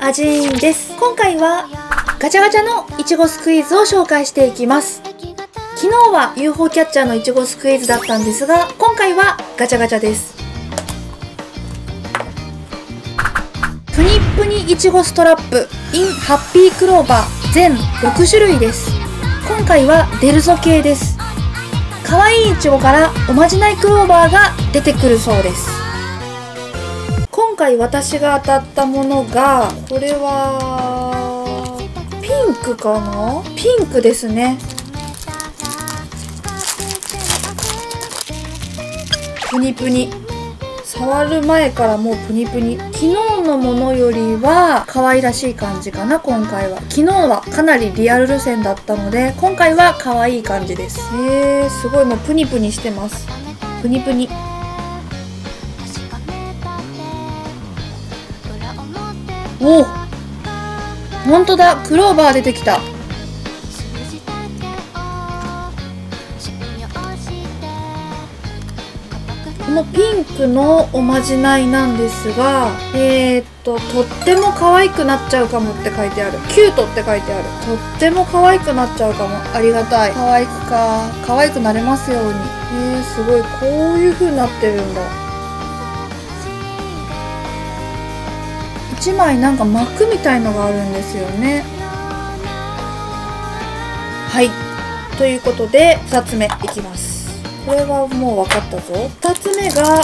アジーンです。今回はガチャガチャのいちごスクイーズを紹介していきます。昨日は UFO キャッチャーのいちごスクイーズだったんですが、今回はガチャガチャです。プニプニいちごストラップ in ハッピークローバー全6種類です。今回はデルゾ系です。可愛いいちごからおまじないクローバーが出てくるそうです。今回私が当たったものがこれはピンクかな？ピンクですねプニプニ触る前からもうプニプニ。昨日のものよりは可愛らしい感じかな今回は。昨日はかなりリアル路線だったので今回は可愛い感じです。えー、すごいもうプニプニしてます。プニプニ。おお本当だ。クローバー出てきた。このピンクのおまじないなんですがえー、っととっても可愛くなっちゃうかもって書いてある。キュートって書いてある。とっても可愛くなっちゃうかも。ありがたい。可愛くか可愛くなれますように。えー、すごい。こういう風になってるんだ。1枚なんか膜みたいのがあるんですよね。はい。ということで2つ目いきます。これはもう分かったぞ。2つ目が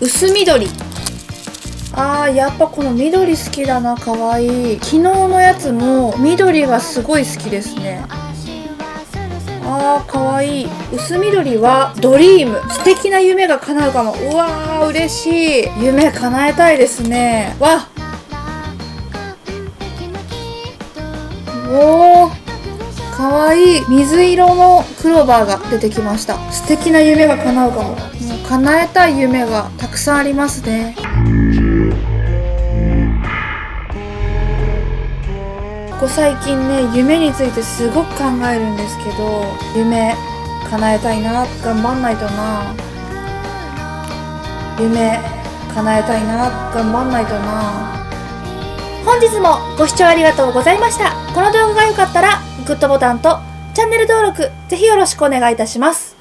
薄緑。あーやっぱこの緑好きだなかわい。い昨日のやつも緑がすごい好きですね。あーかわいい。薄緑はドリーム。素敵な夢が叶うかも。うわー嬉しい。夢叶えたいですね。わっ。おー。かわいい水色のクローバーが出てきました。素敵な夢が叶うかも。もう叶えたい夢がたくさんありますね。ここ最近ね夢についてすごく考えるんですけど夢叶えたいな頑張んないとな。夢叶えたいな頑張んないとな。本日もご視聴ありがとうございました。この動画が良かったらグッドボタンとチャンネル登録ぜひよろしくお願いいたします。